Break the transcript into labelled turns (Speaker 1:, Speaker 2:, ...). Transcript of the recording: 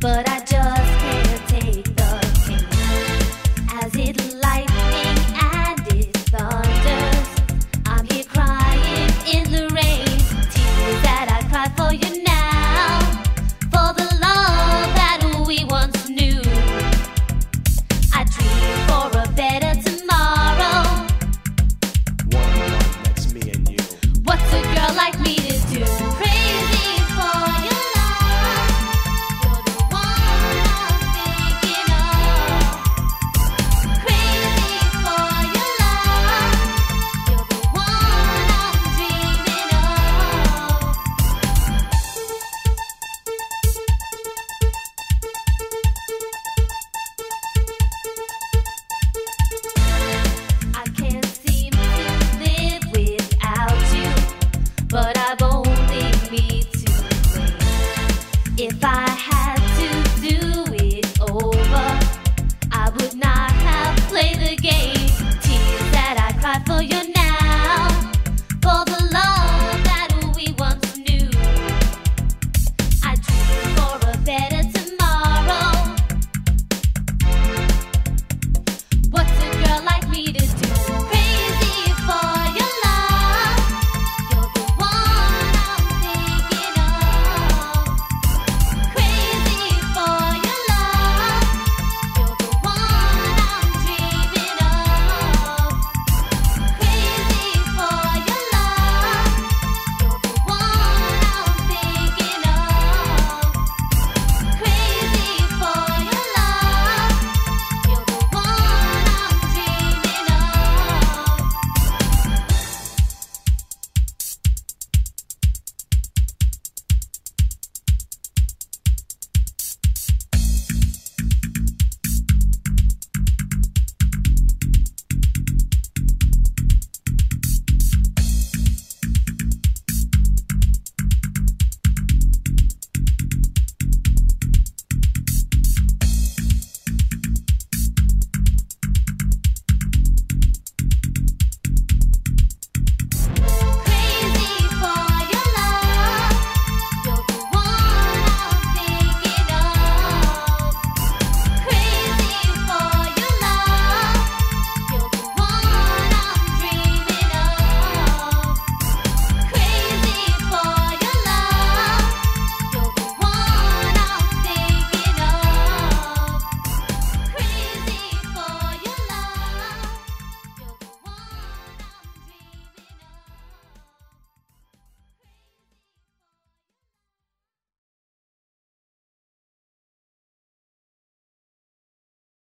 Speaker 1: but I